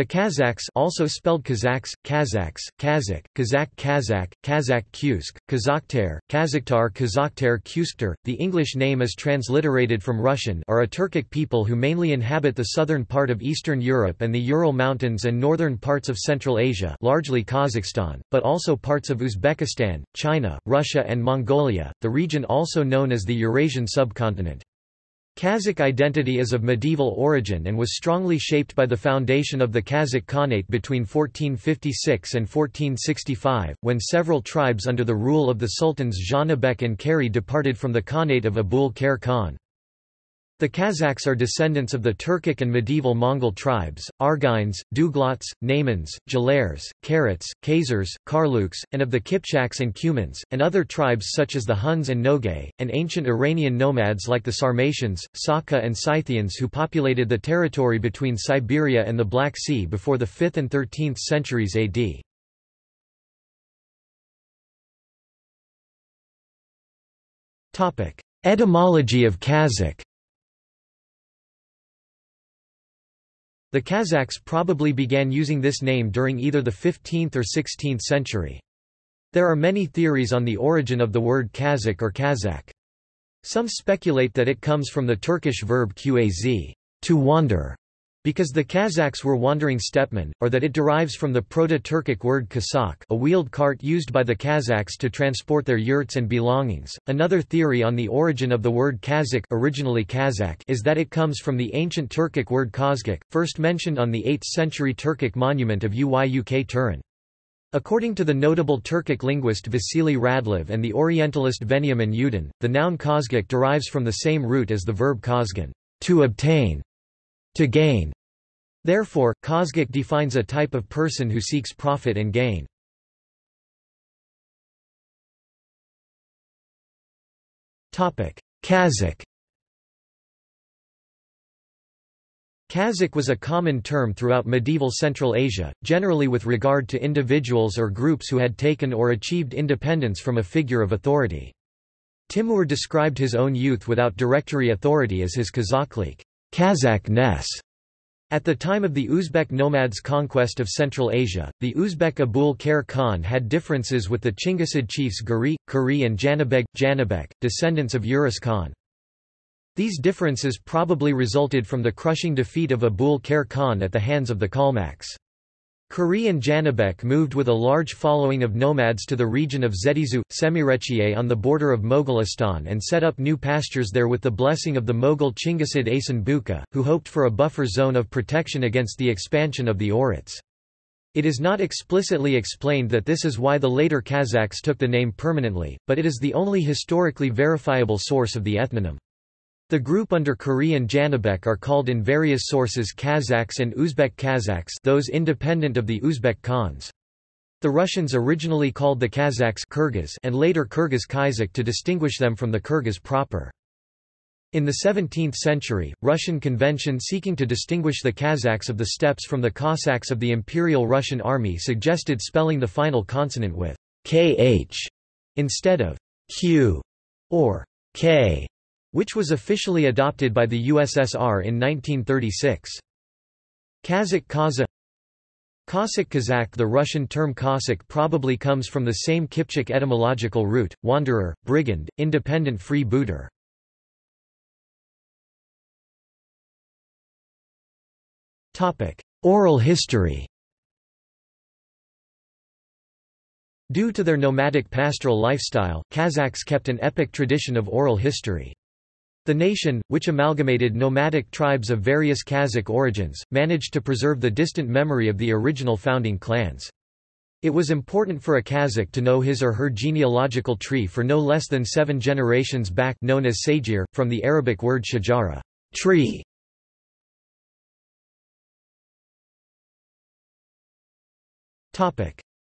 The Kazakhs also spelled Kazakhs, Kazakhs, Kazakh, Kazakh Kazakh, Kazakh Kusk, Kazakhtar, Kazakhtar Kazakhtar Kusktar, the English name is transliterated from Russian are a Turkic people who mainly inhabit the southern part of Eastern Europe and the Ural Mountains and northern parts of Central Asia largely Kazakhstan, but also parts of Uzbekistan, China, Russia and Mongolia, the region also known as the Eurasian subcontinent. Kazakh identity is of medieval origin and was strongly shaped by the foundation of the Kazakh Khanate between 1456 and 1465, when several tribes under the rule of the sultans Zhanabek and Kari departed from the Khanate of Abul Khair Khan. The Kazakhs are descendants of the Turkic and medieval Mongol tribes, Argynes, Duglots, Naimans, Jalairs, Keraits, Khazars, Karluks, and of the Kipchaks and Cumans, and other tribes such as the Huns and Nogay, and ancient Iranian nomads like the Sarmatians, Sakha and Scythians who populated the territory between Siberia and the Black Sea before the 5th and 13th centuries AD. Etymology of Kazakh The Kazakhs probably began using this name during either the 15th or 16th century. There are many theories on the origin of the word Kazakh or Kazakh. Some speculate that it comes from the Turkish verb qaz, to wander, because the Kazakhs were wandering stepmen, or that it derives from the Proto-Turkic word kasak a wheeled cart used by the Kazakhs to transport their yurts and belongings. Another theory on the origin of the word Kazakh, originally Kazakh is that it comes from the ancient Turkic word Kazgak, first mentioned on the 8th-century Turkic monument of Uyuk Turan. According to the notable Turkic linguist Vasily Radlov and the Orientalist Veniamin Yudin, the noun Kazgak derives from the same root as the verb kazgan, to obtain, to gain. Therefore, Kazgak defines a type of person who seeks profit and gain. Kazakh Kazakh was a common term throughout medieval Central Asia, generally with regard to individuals or groups who had taken or achieved independence from a figure of authority. Timur described his own youth without directory authority as his Kazakhlik Kazakh Ness. At the time of the Uzbek nomads' conquest of Central Asia, the Uzbek Abul Khair Khan had differences with the Chinggisid chiefs Guri, Kuri and Janabeg, Janabek, descendants of Urus Khan. These differences probably resulted from the crushing defeat of Abul Khair Khan at the hands of the Kalmaks. Kuri and Janabek moved with a large following of nomads to the region of Zhetysu, Semirechye on the border of Mogolistan and set up new pastures there with the blessing of the Mughal Chinggisid Asen Buka, who hoped for a buffer zone of protection against the expansion of the Oirats. It is not explicitly explained that this is why the later Kazakhs took the name permanently, but it is the only historically verifiable source of the ethnonym. The group under Korean Janabek are called in various sources Kazakhs and Uzbek Kazakhs those independent of the Uzbek Khans. The Russians originally called the Kazakhs Kyrgyz and later Kyrgyz Kazakh to distinguish them from the Kyrgyz proper. In the 17th century, Russian convention seeking to distinguish the Kazakhs of the steppes from the Cossacks of the Imperial Russian Army suggested spelling the final consonant with kh instead of q or k which was officially adopted by the USSR in 1936. Kazakh Kaza Cossack Kazakh The Russian term Cossack probably comes from the same Kipchak etymological root, wanderer, brigand, independent free booter. Oral history Due to their nomadic pastoral lifestyle, Kazakhs kept an epic tradition of oral history. The nation, which amalgamated nomadic tribes of various Kazakh origins, managed to preserve the distant memory of the original founding clans. It was important for a Kazakh to know his or her genealogical tree for no less than seven generations back known as Sajir, from the Arabic word shajara tree".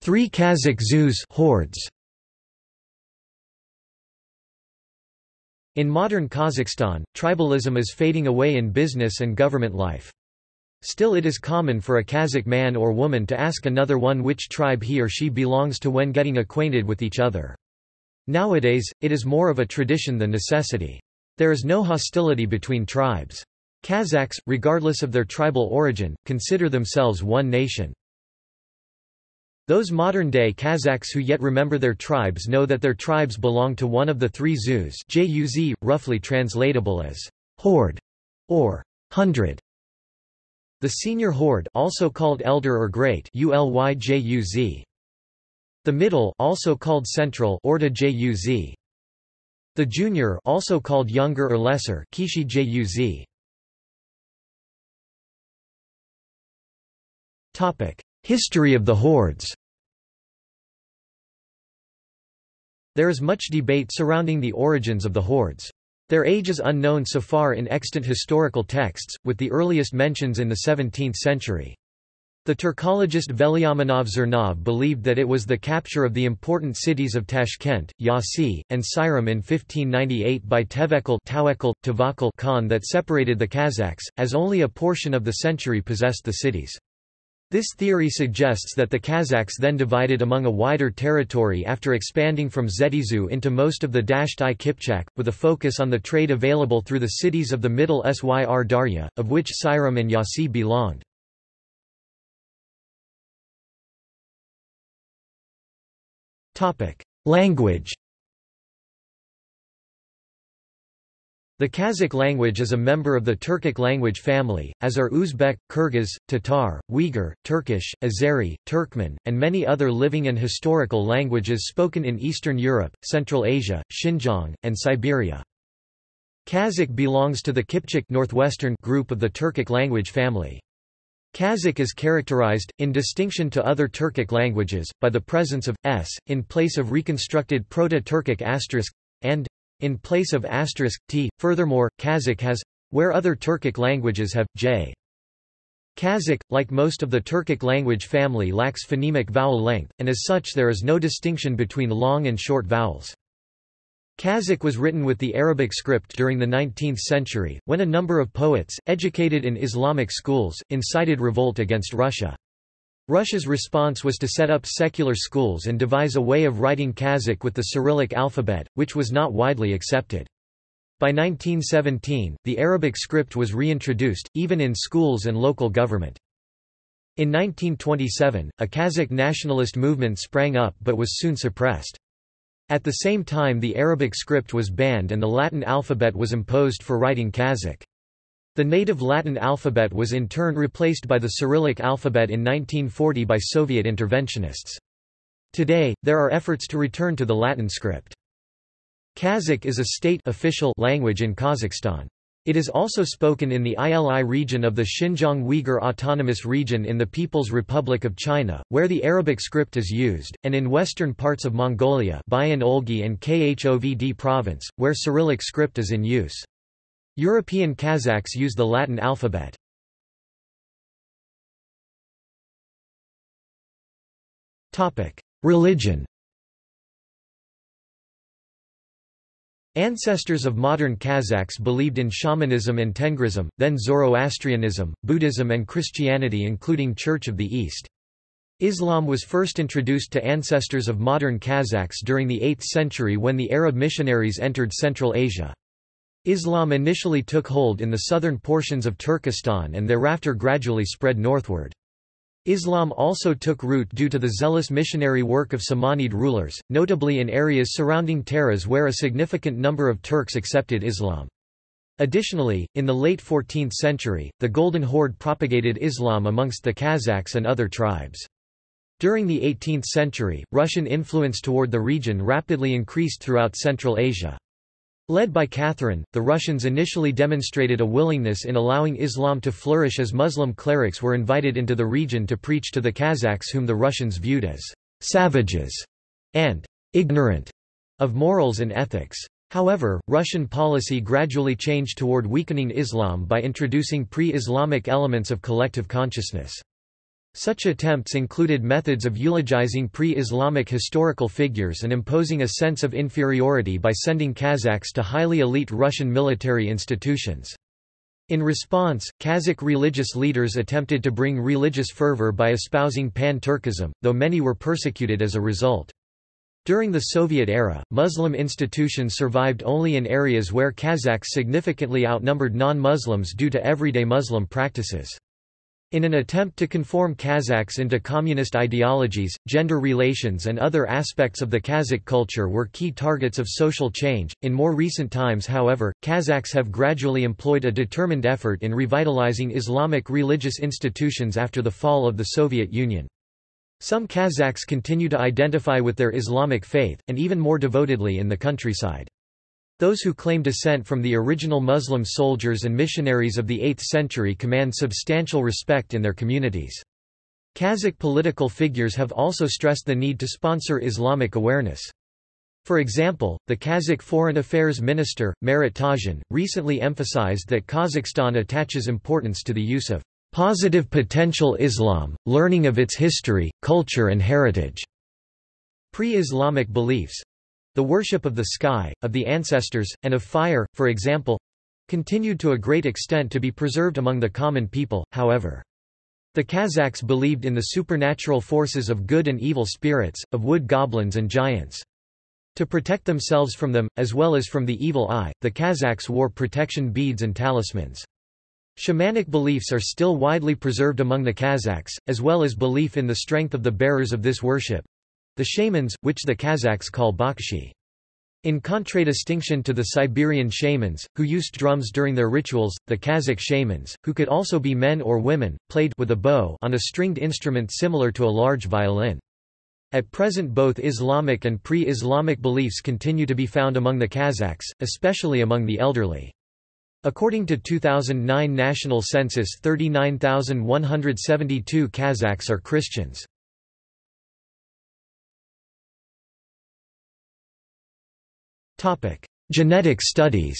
Three Kazakh Zhuz hordes. In modern Kazakhstan, tribalism is fading away in business and government life. Still it is common for a Kazakh man or woman to ask another one which tribe he or she belongs to when getting acquainted with each other. Nowadays, it is more of a tradition than necessity. There is no hostility between tribes. Kazakhs, regardless of their tribal origin, consider themselves one nation. Those modern-day Kazakhs who yet remember their tribes know that their tribes belong to one of the three Zuz Juz, roughly translatable as horde or hundred. The senior horde also called elder or great ULYJUZ. The middle also called central Orta JUZ. The junior also called younger or lesser Kishi JUZ. History of the hordes There is much debate surrounding the origins of the hordes. Their age is unknown so far in extant historical texts, with the earliest mentions in the 17th century. The Turkologist Velyaminov Zernov believed that it was the capture of the important cities of Tashkent, Yasi, and Syrom in 1598 by Tevekal Khan that separated the Kazakhs, as only a portion of the century possessed the cities. This theory suggests that the Kazakhs then divided among a wider territory after expanding from Zhetysu into most of the Dasht-i Kipchak, with a focus on the trade available through the cities of the middle Syr Darya, of which Syrom and Yasi belonged. Language The Kazakh language is a member of the Turkic language family, as are Uzbek, Kyrgyz, Tatar, Uyghur, Turkish, Azeri, Turkmen, and many other living and historical languages spoken in Eastern Europe, Central Asia, Xinjiang, and Siberia. Kazakh belongs to the Kipchak northwestern group of the Turkic language family. Kazakh is characterized, in distinction to other Turkic languages, by the presence of s in place of reconstructed Proto-Turkic asterisk and in place of asterisk t. Furthermore, Kazakh has where other Turkic languages have j. Kazakh, like most of the Turkic language family lacks phonemic vowel length, and as such there is no distinction between long and short vowels. Kazakh was written with the Arabic script during the 19th century, when a number of poets, educated in Islamic schools, incited revolt against Russia. Russia's response was to set up secular schools and devise a way of writing Kazakh with the Cyrillic alphabet, which was not widely accepted. By 1917, the Arabic script was reintroduced, even in schools and local government. In 1927, a Kazakh nationalist movement sprang up but was soon suppressed. At the same time the Arabic script was banned and the Latin alphabet was imposed for writing Kazakh. The native Latin alphabet was in turn replaced by the Cyrillic alphabet in 1940 by Soviet interventionists. Today, there are efforts to return to the Latin script. Kazakh is a state official language in Kazakhstan. It is also spoken in the ILI region of the Xinjiang Uyghur Autonomous Region in the People's Republic of China, where the Arabic script is used, and in western parts of Mongolia Bayan Olgi and Khovd province, where Cyrillic script is in use. European Kazakhs use the Latin alphabet. Religion Ancestors of modern Kazakhs believed in shamanism and Tengrism, then Zoroastrianism, Buddhism and Christianity including Church of the East. Islam was first introduced to ancestors of modern Kazakhs during the 8th century when the Arab missionaries entered Central Asia. Islam initially took hold in the southern portions of Turkestan and thereafter gradually spread northward. Islam also took root due to the zealous missionary work of Samanid rulers, notably in areas surrounding Taraz where a significant number of Turks accepted Islam. Additionally, in the late 14th century, the Golden Horde propagated Islam amongst the Kazakhs and other tribes. During the 18th century, Russian influence toward the region rapidly increased throughout Central Asia. Led by Catherine, the Russians initially demonstrated a willingness in allowing Islam to flourish as Muslim clerics were invited into the region to preach to the Kazakhs whom the Russians viewed as «savages» and «ignorant» of morals and ethics. However, Russian policy gradually changed toward weakening Islam by introducing pre-Islamic elements of collective consciousness. Such attempts included methods of eulogizing pre-Islamic historical figures and imposing a sense of inferiority by sending Kazakhs to highly elite Russian military institutions. In response, Kazakh religious leaders attempted to bring religious fervor by espousing pan-Turkism, though many were persecuted as a result. During the Soviet era, Muslim institutions survived only in areas where Kazakhs significantly outnumbered non-Muslims due to everyday Muslim practices. In an attempt to conform Kazakhs into communist ideologies, gender relations and other aspects of the Kazakh culture were key targets of social change. In more recent times, however, Kazakhs have gradually employed a determined effort in revitalizing Islamic religious institutions after the fall of the Soviet Union. Some Kazakhs continue to identify with their Islamic faith, and even more devotedly in the countryside. Those who claim descent from the original Muslim soldiers and missionaries of the 8th century command substantial respect in their communities. Kazakh political figures have also stressed the need to sponsor Islamic awareness. For example, the Kazakh Foreign Affairs Minister, Marat Tazhin, recently emphasized that Kazakhstan attaches importance to the use of positive potential Islam, learning of its history, culture and heritage. Pre-Islamic beliefs—the worship of the sky, of the ancestors, and of fire, for example—continued to a great extent to be preserved among the common people, however. The Kazakhs believed in the supernatural forces of good and evil spirits, of wood goblins and giants. To protect themselves from them, as well as from the evil eye, the Kazakhs wore protection beads and talismans. Shamanic beliefs are still widely preserved among the Kazakhs, as well as belief in the strength of the bearers of this worship—the shamans, which the Kazakhs call bakshi. In contradistinction to the Siberian shamans, who used drums during their rituals, the Kazakh shamans, who could also be men or women, played with a bow on a stringed instrument similar to a large violin. At present both Islamic and pre-Islamic beliefs continue to be found among the Kazakhs, especially among the elderly. According to 2009 national census 39,172 Kazakhs are Christians. Genetic studies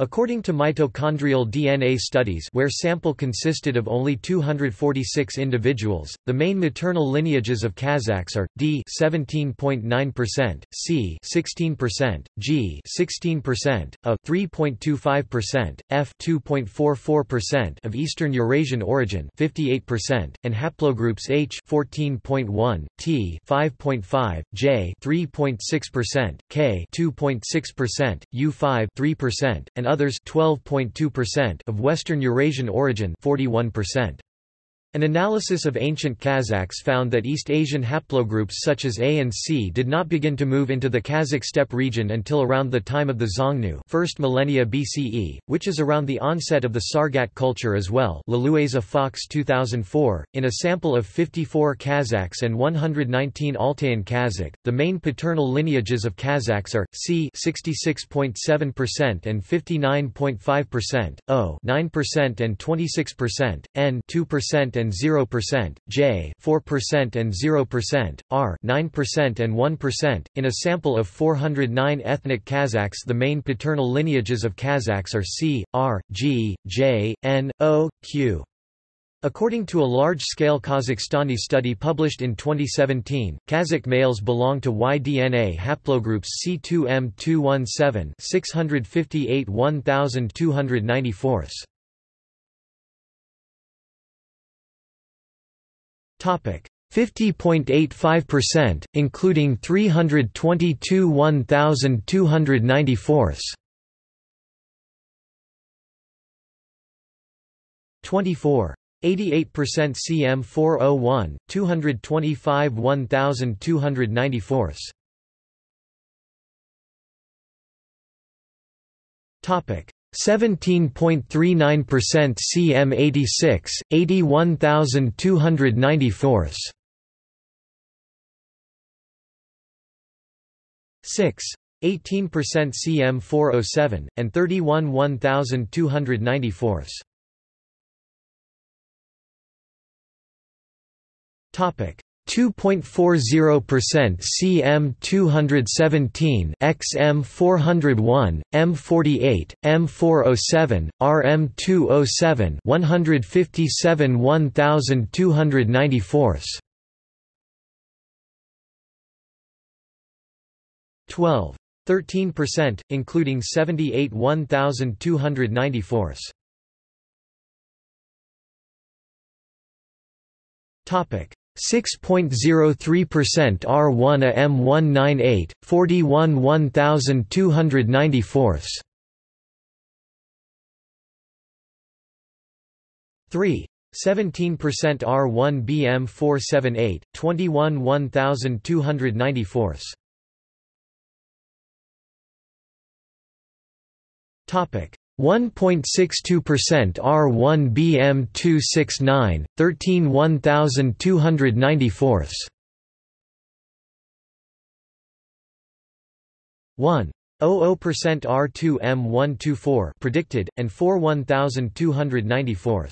According to mitochondrial DNA studies where sample consisted of only 246 individuals, the main maternal lineages of Kazakhs are, D 17.9%, C 16%, G 16%, A 3.25%, F 2.44% of Eastern Eurasian origin 58%, and haplogroups H 14.1, T 5.5, J 3.6%, K 2.6%, U5 3%, and others 12.2% of Western Eurasian origin 41%. An analysis of ancient Kazakhs found that East Asian haplogroups such as A and C did not begin to move into the Kazakh steppe region until around the time of the Xiongnu first millennia BCE, which is around the onset of the Sargat culture as well Lalueza Fox 2004. .In a sample of 54 Kazakhs and 119 Altayan Kazakh, the main paternal lineages of Kazakhs are, C 66.7% and 59.5%, O 9% and 26%, N 2% and 0%, J 4% and 0%, R 9% and 1%. In a sample of 409 ethnic Kazakhs, the main paternal lineages of Kazakhs are C, R, G, J, N, O, Q. According to a large-scale Kazakhstani study published in 2017, Kazakh males belong to Y-DNA haplogroups C2M217 658 1294. 50.85%, including 322 1294. 24. 88% CM401, 225 1294. Topic 17.39% CM86, 81294. 6. 18% CM407, and 31 1294. Topic 2.40% CM217 XM401, M48, M407, RM207 157 1294 12. 13%, including 78 1294 Topic 6.03% R1 A M198, 41 1294 3. 17% R1 BM 478, 21 1294 Topic 1.62% R1 BM 269, 13 1294 1. 00% R2 M124 predicted, and 4 1294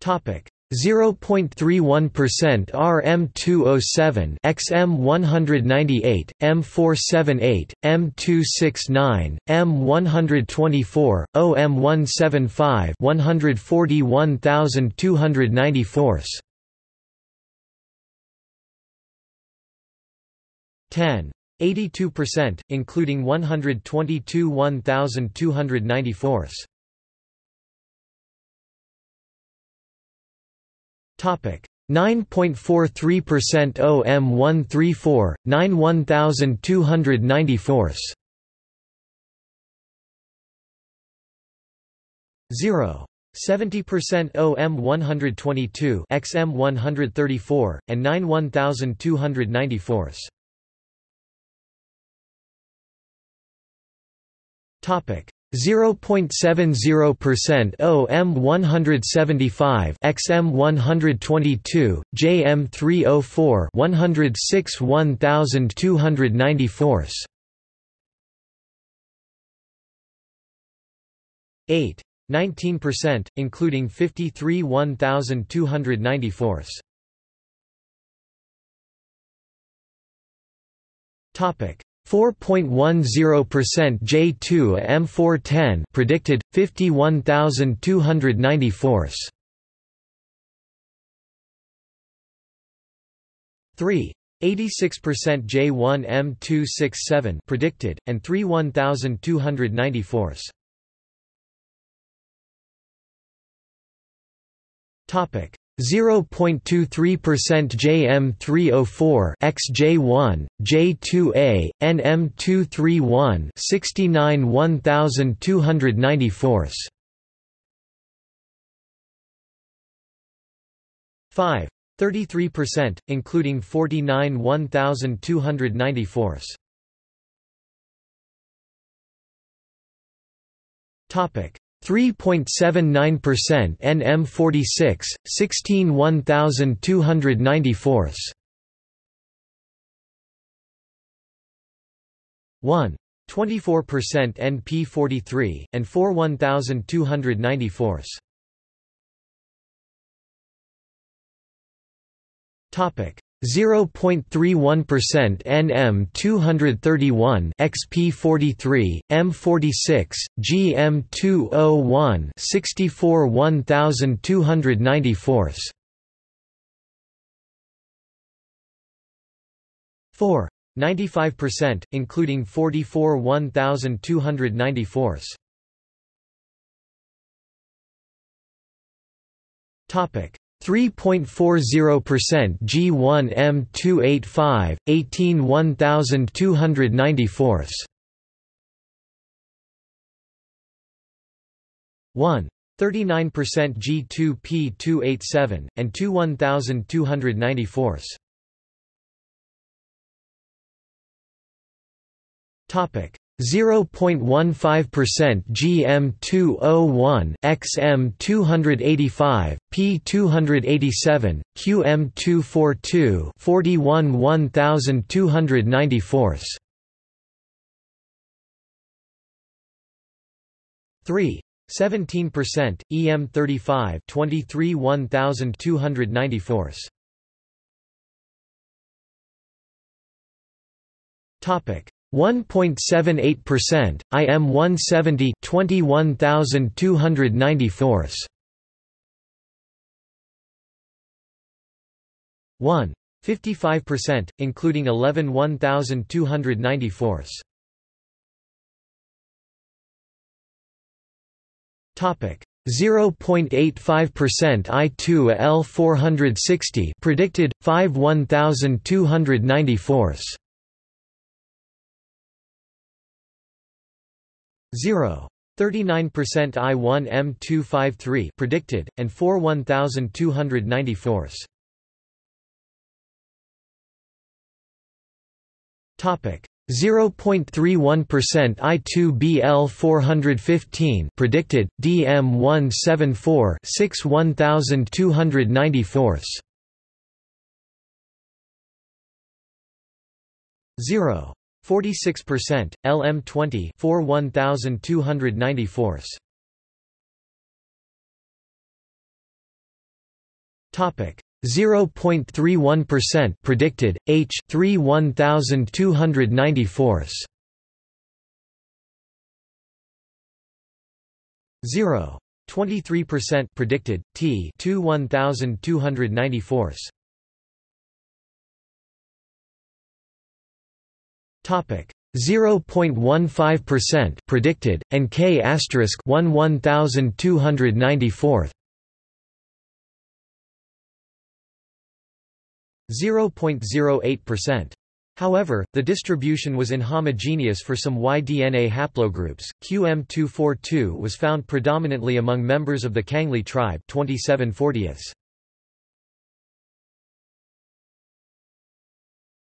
Topic 0.31% RM207 XM198, M478, M269, M124, OM175 141294 10. 82%, including 122 1294 9.43% OM134, 9 0. 70% OM122 XM134, and 9 1294 Topic 0.70% OM175 XM122 JM304 106 1294 8 19% including 53 1294 topic 4.10% J2 M410 predicted 51294 3 86% J1 M267 predicted and 31294 topic 0.23% JM304 XJ1, J2A, NM231 69 1294 5. 33%, including 49 1294 Topic 3.79% NM46, 16 1294 1. 24% NP43, and 4 1294 Topic 0.31% NM 231 XP 43 M 46 GM 201 64 1294 4 95% including 44 1294 topic 3.40% G1 M285, 18 1294 1. 39% G2 P287, and 2 1294 Topic 0.15% GM201 XM285 P287 QM242 41 1294 3 17% EM35 23 1294 Topic 1.78%, IM 170 21294 1. 55%, including 11 1294 Topic 0.85% I2 L 460 predicted 5 1294 0 39% I1 M253 predicted and 4 1294 topic. 0.31% I2BL 415 predicted DM 174 6 1294 0 46% LM 20 4 1294 topic 0.31% predicted, H 3 1294 0. 23% predicted, T 2 1294 0.15% predicted, and K asterisk 1 1294 0.08%. However, the distribution was inhomogeneous for some Y-DNA haplogroups. QM242 was found predominantly among members of the Kangli tribe 27 40ths.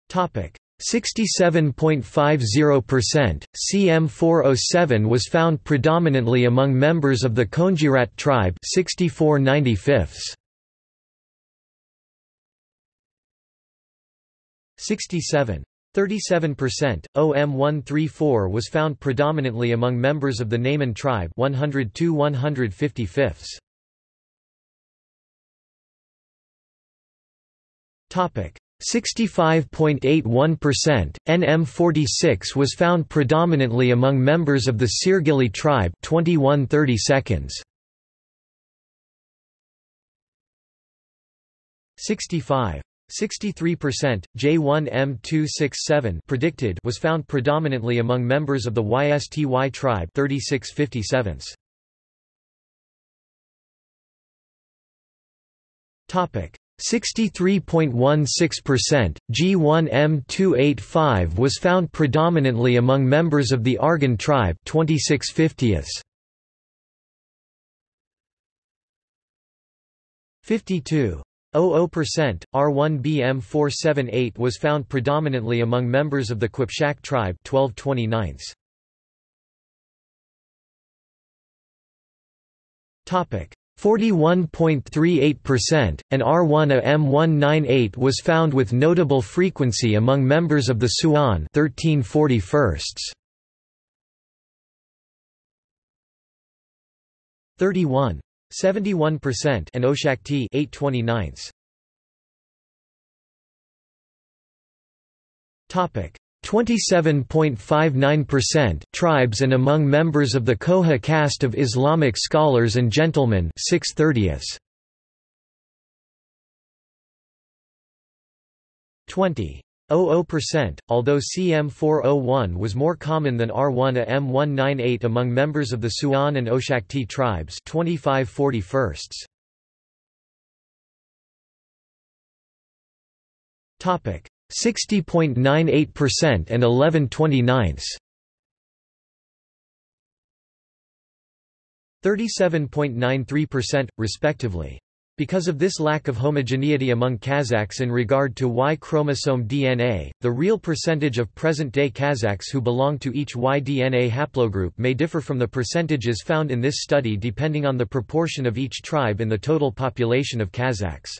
Topic 67.50%. CM407 was found predominantly among members of the Konjirat tribe 64 67. 37%, OM134 was found predominantly among members of the Naiman tribe 102 155 Topic 65.81%. NM46 was found predominantly among members of the Sirgili tribe 21 30 seconds. 65. 63%, J1M267 predicted was found predominantly among members of the YSTY tribe 36 57 Topic 63.16%, G1M285 was found predominantly among members of the Argan tribe 26 50ths. 52 00%, R1BM478 was found predominantly among members of the Quipshak tribe 12 29 Topic 41.38%, and R1A M198 was found with notable frequency among members of the Suan 13 41 31 71% and Oshakti 829 Topic 27.59% tribes and among members of the Koha caste of Islamic scholars and gentlemen 6 30ths 20 00%, although CM401 was more common than R1 A M198 among members of the Suan and Oshakti tribes 25 41 Topic 60.98% and 11 29 37.93%, respectively. Because of this lack of homogeneity among Kazakhs in regard to Y chromosome DNA, the real percentage of present-day Kazakhs who belong to each Y DNA haplogroup may differ from the percentages found in this study depending on the proportion of each tribe in the total population of Kazakhs.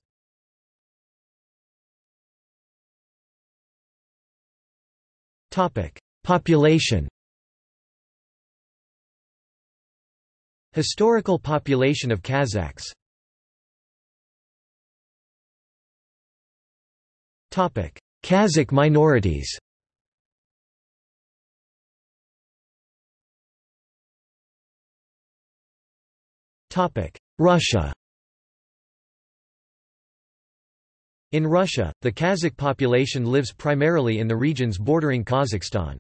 Population Historical population of Kazakhs Kazakh minorities Russia In Russia, the Kazakh population lives primarily in the regions bordering Kazakhstan.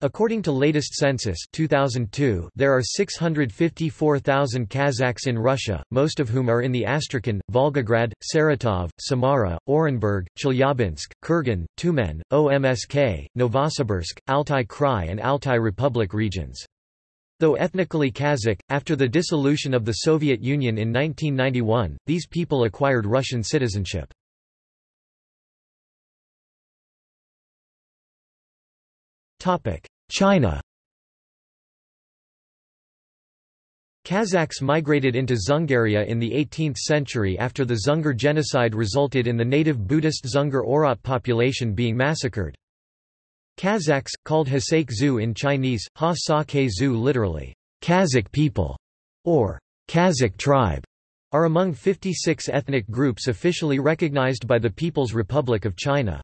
According to latest census 2002, there are 654,000 Kazakhs in Russia, most of whom are in the Astrakhan, Volgograd, Saratov, Samara, Orenburg, Chelyabinsk, Kurgan, Tyumen, OMSK, Novosibirsk, Altai Krai and Altai Republic regions. Though ethnically Kazakh, after the dissolution of the Soviet Union in 1991, these people acquired Russian citizenship. China Kazakhs migrated into Dzungaria in the 18th century after the Dzungar genocide resulted in the native Buddhist Dzungar Oirat population being massacred. Kazakhs, called Hasake Zu in Chinese, Ha Sa Ke Zu literally, Kazakh people, or Kazakh tribe, are among 56 ethnic groups officially recognized by the People's Republic of China.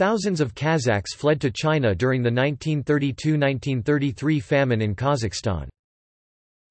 Thousands of Kazakhs fled to China during the 1932–1933 famine in Kazakhstan.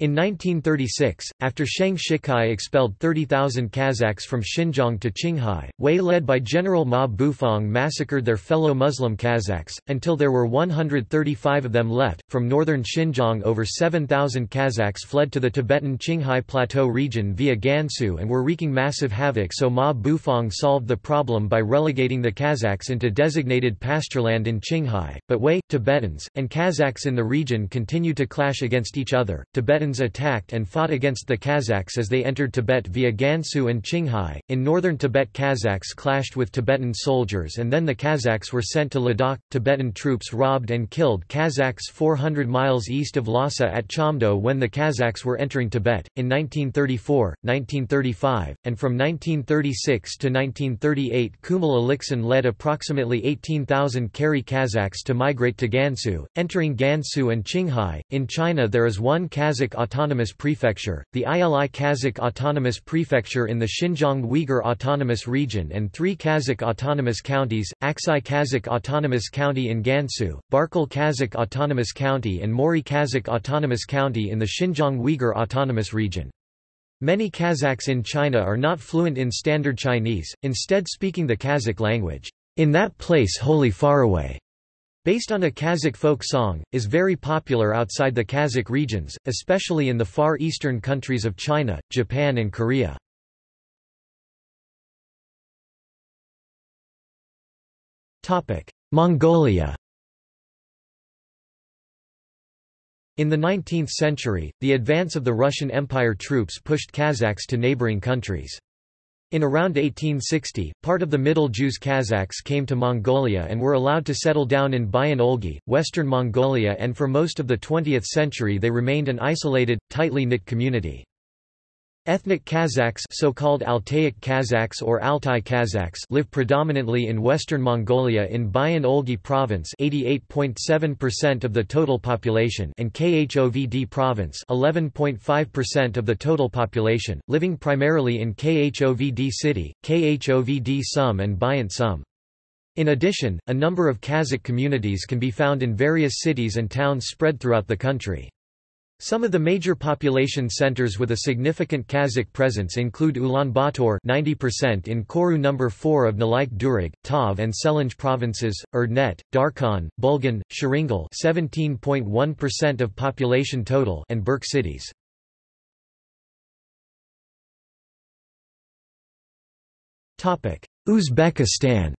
In 1936, after Sheng Shicai expelled 30,000 Kazakhs from Xinjiang to Qinghai, Wei led by General Ma Bufang massacred their fellow Muslim Kazakhs, until there were 135 of them left. From northern Xinjiang, over 7,000 Kazakhs fled to the Tibetan Qinghai Plateau region via Gansu and were wreaking massive havoc, so Ma Bufang solved the problem by relegating the Kazakhs into designated pastureland in Qinghai. But Wei, Tibetans, and Kazakhs in the region continued to clash against each other. Tibetans Tibetans attacked and fought against the Kazakhs as they entered Tibet via Gansu and Qinghai. In northern Tibet, Kazakhs clashed with Tibetan soldiers, and then the Kazakhs were sent to Ladakh. Tibetan troops robbed and killed Kazakhs 400 miles east of Lhasa at Chamdo when the Kazakhs were entering Tibet. In 1934, 1935, and from 1936 to 1938, Kumal Aliksan led approximately 18,000 Kari Kazakhs to migrate to Gansu, entering Gansu and Qinghai. In China, there is one Kazakh Autonomous Prefecture, the Ili Kazakh Autonomous Prefecture in the Xinjiang Uyghur Autonomous Region and three Kazakh Autonomous Counties, Aksai Kazakh Autonomous County in Gansu, Barkol Kazakh Autonomous County and Mori Kazakh Autonomous County in the Xinjiang Uyghur Autonomous Region. Many Kazakhs in China are not fluent in Standard Chinese, instead speaking the Kazakh language, in that place wholly far away based on a Kazakh folk song, is very popular outside the Kazakh regions, especially in the far eastern countries of China, Japan and Korea. Mongolia In the 19th century, the advance of the Russian Empire troops pushed Kazakhs to neighboring countries. In around 1860, part of the Middle Juz Kazakhs came to Mongolia and were allowed to settle down in Bayan Olgi, western Mongolia and for most of the 20th century they remained an isolated, tightly knit community. Ethnic Kazakhs so-called Altaic Kazakhs or Altai Kazakhs live predominantly in western Mongolia in Bayan Olgi province 88.7% of the total population and Khovd province 11.5% of the total population, living primarily in Khovd city, Khovd Sum and Bayant Sum. In addition, a number of Kazakh communities can be found in various cities and towns spread throughout the country. Some of the major population centers with a significant Kazakh presence include Ulaanbaatar 90% in Koru number 4 of Nalaik Durig, Tav and Selenge provinces, Erdenet, Darkhan, Bulgan, Sharingal 17.1% of population total and Burk cities. Uzbekistan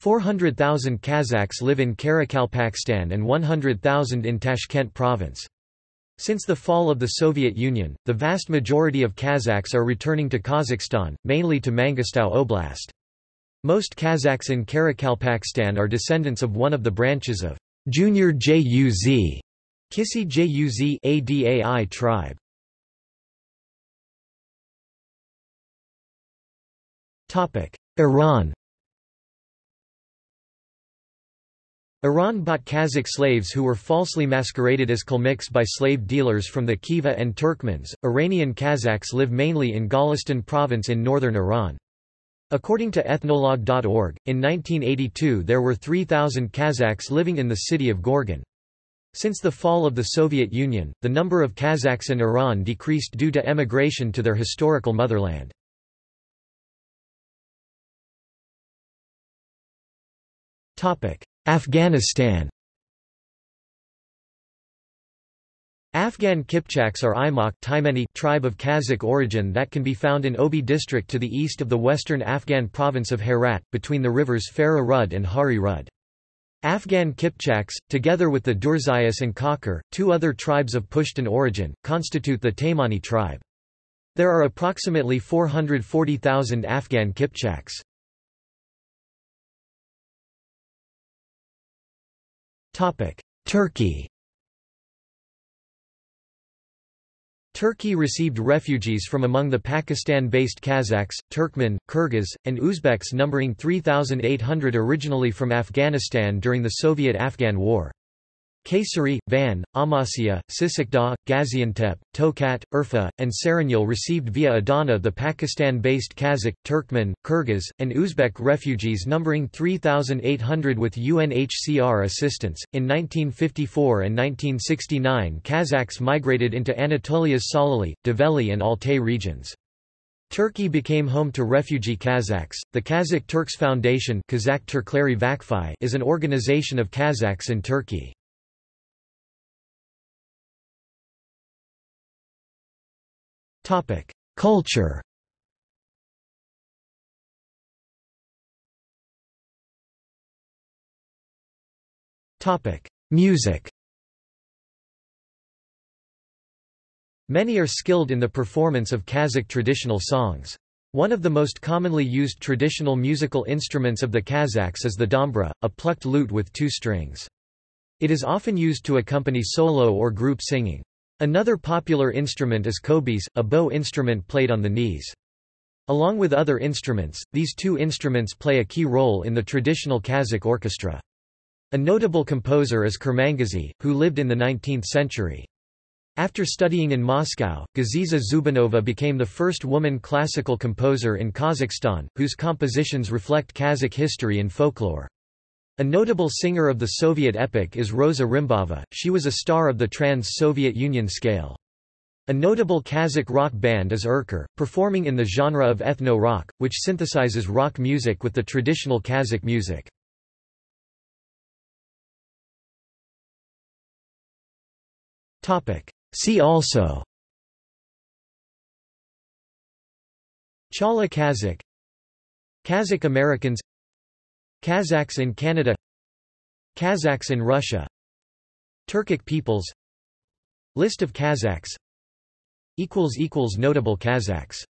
400,000 Kazakhs live in Karakalpakstan and 100,000 in Tashkent province. Since the fall of the Soviet Union, the vast majority of Kazakhs are returning to Kazakhstan, mainly to Mangistau Oblast. Most Kazakhs in Karakalpakstan are descendants of one of the branches of Junior Juz, Kisi Juz Adai tribe. Iran Iran bought Kazakh slaves who were falsely masqueraded as Kalmyks by slave dealers from the Khiva and Turkmens. Iranian Kazakhs live mainly in Golestan province in northern Iran. According to ethnologue.org, in 1982 there were 3,000 Kazakhs living in the city of Gorgan. Since the fall of the Soviet Union, the number of Kazakhs in Iran decreased due to emigration to their historical motherland. Afghanistan Afghan Kipchaks are Imok Taimeni tribe of Kazakh origin that can be found in Obi district to the east of the western Afghan province of Herat, between the rivers Farah Rud and Hari Rud. Afghan Kipchaks, together with the Durzayas and Kakar, two other tribes of Pushtun origin, constitute the Taimani tribe. There are approximately 440,000 Afghan Kipchaks. Turkey Turkey received refugees from among the Pakistan-based Kazakhs, Turkmen, Kyrgyz, and Uzbeks numbering 3,800 originally from Afghanistan during the Soviet-Afghan War. Kayseri, Van, Amasya, Sisakdagh, Gaziantep, Tokat, Urfa, and Serinyol received via Adana the Pakistan-based Kazakh, Turkmen, Kyrgyz, and Uzbek refugees numbering 3,800 with UNHCR assistance. In 1954 and 1969 Kazakhs migrated into Anatolia's Salihli, Develi and Altay regions. Turkey became home to refugee Kazakhs. The Kazakh Turks Foundation Kazakh is an organization of Kazakhs in Turkey. Culture Music Many are skilled in the performance of Kazakh traditional songs. One of the most commonly used traditional musical instruments of the Kazakhs is the dombra, a plucked lute with two strings. It is often used to accompany solo or group singing. Another popular instrument is kobyz, a bow instrument played on the knees. Along with other instruments, these two instruments play a key role in the traditional Kazakh orchestra. A notable composer is Kurmangazy, who lived in the 19th century. After studying in Moscow, Gaziza Zhubanova became the first woman classical composer in Kazakhstan, whose compositions reflect Kazakh history and folklore. A notable singer of the Soviet epoch is Roza Rymbayeva, she was a star of the trans-Soviet Union scale. A notable Kazakh rock band is Urker, performing in the genre of ethno-rock, which synthesizes rock music with the traditional Kazakh music. See also Chala Kazakh Kazakh Americans Kazakhs in Canada Kazakhs in Russia Turkic peoples List of Kazakhs Notable Kazakhs